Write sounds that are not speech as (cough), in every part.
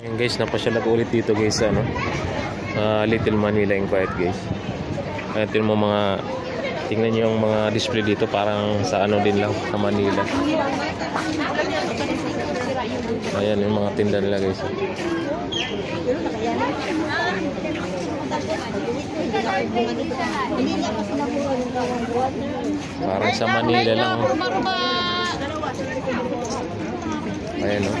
Ayun guys, napasyal ako ulit dito guys ano, ah, Little Manila Inquiet guys. Kaya tingnan mo mga, tingnan niyo yung mga display dito parang sa ano din lang, sa Manila. Ayan yung mga tinda nila guys. Parang sa Manila lang. Oh. Ayan oh. o.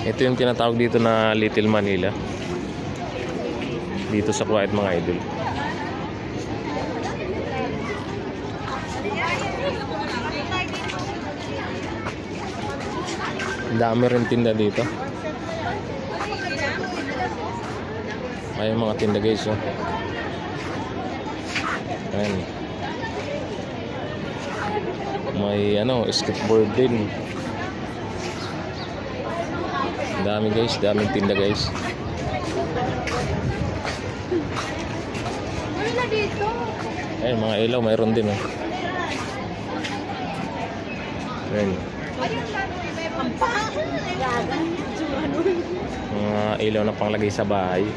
Ito yung tinatawag dito na Little Manila. Dito sa Kuwait mga idol. Dami rin tinda dito. Ayan mga tinda guys. Oh. Ayan. May ano, skateboard din. Dami guys, daming tinda guys. Ayun, mga ilaw, mayroon din. Oh. Ayan. Mga ilaw na panglagay sa bahay.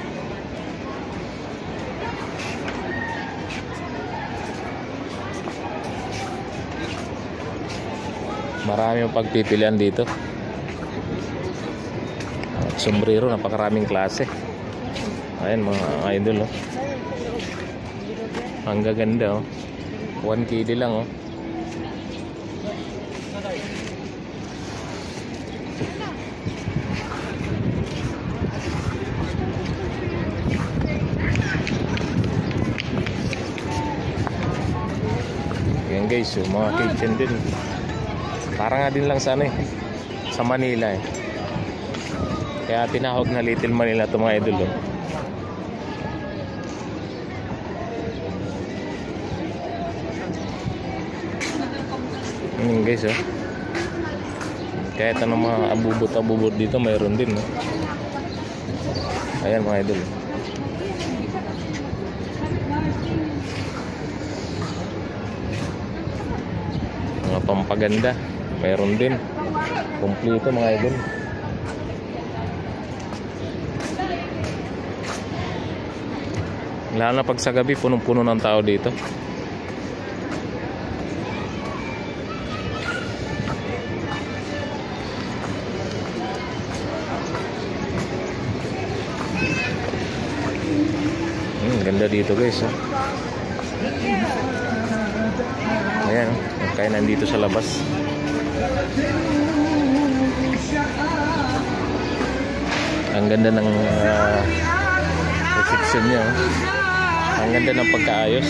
Marami yung pagpipilian dito. Sombrero, napakaraming klase. Ayan mga idol. Oh. Ang gaganda oh. 1 KD lang oh. Guys, yung mga kitchen din. Para nga din lang sa ano eh. Sa Manila eh. Kaya tinawag na Little Manila ito mga idol oh. Yun guys oh. Kahit anong mga abubot-abubot dito mayroon din no. Ayan mga idol. Mga pampaganda mayroon din. Kompleto mga idol. Lalo na pag sa gabi punong-puno ng tao dito. Hmm, ganda dito guys. Oh. Ayan, oh. kaya nandito sa labas. Ang ganda ng ah, reception niya. oh. Ang ganda ng pagkaayos.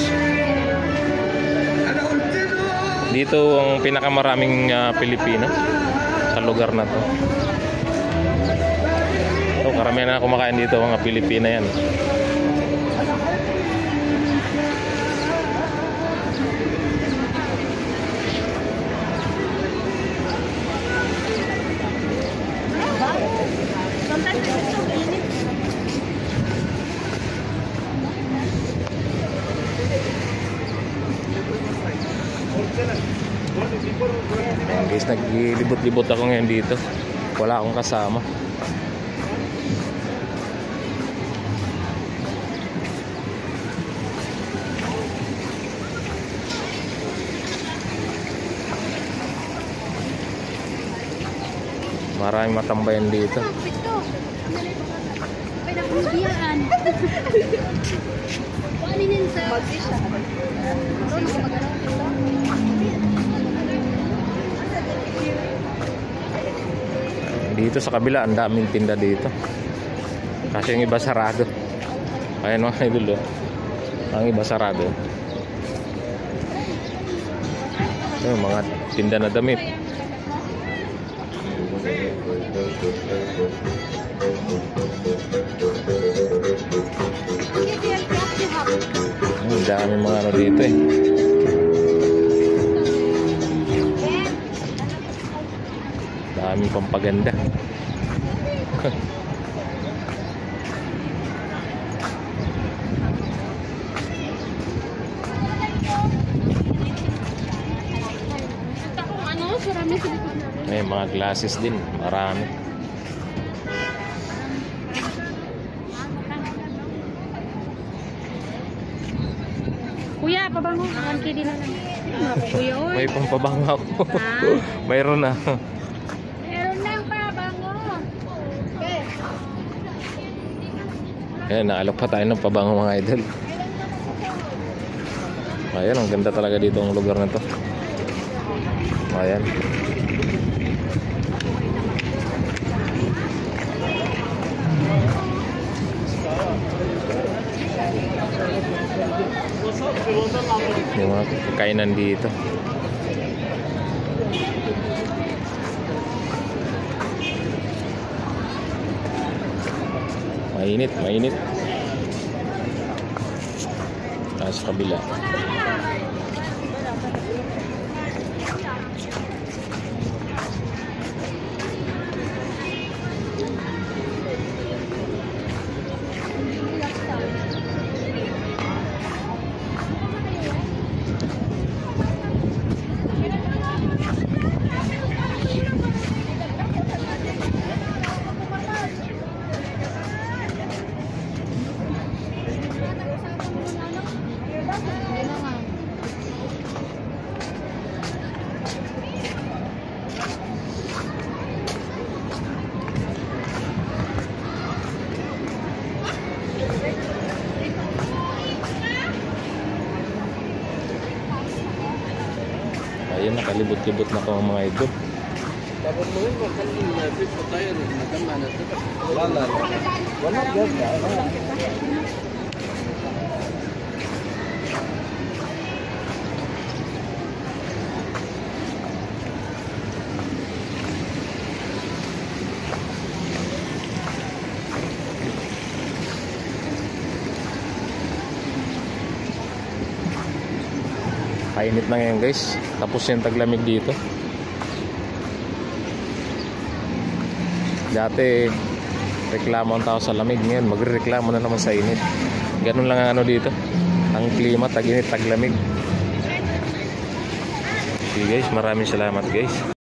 Dito ang pinakamaraming ah, Pilipino sa lugar na to. So, karamihan na kumakain dito mga Pilipina yan. Ayan guys, naglibot-libot ako ngayon dito. Wala akong kasama. Maraming matambayan dito. Pito. Pwede akong biyaan. Paaninin (laughs) sa... Mag-isa. Dito. Sa kabila, ang daming tinda dito. Kasi yung iba sarado. Ayan mga idol, oh. Ang iba sarado. Ayun, mga tinda na damit. Ang dami mga ano dito eh. Sa likod namin. May mga glasses din. Marami. Kuya, pabango. 1 KD na lang. Kuya, oy. May pampabango ako. Ah. (laughs) Mayroon na. Meron lang pabango. Okay. Ayan, naalok pa tayo ng pabango mga idol. Ayan, ang ganda talaga dito ang lugar na to. Ayan. Yung mga kainan dito. Mainit, mainit. Sa kabila. Nakalibot-libot na ko mga idol. Dapat mo yun, kung nabit pa tayo, nagama na ito. Wala. Wala ganda. Kainit na ngayon guys. Tapos yung taglamig dito. Dati reklamo ang tao sa lamig ngayon. Magrereklamo na naman sa init. Ganun lang ang ano dito. Ang klima, tag-init, taglamig. Okay guys, maraming salamat guys.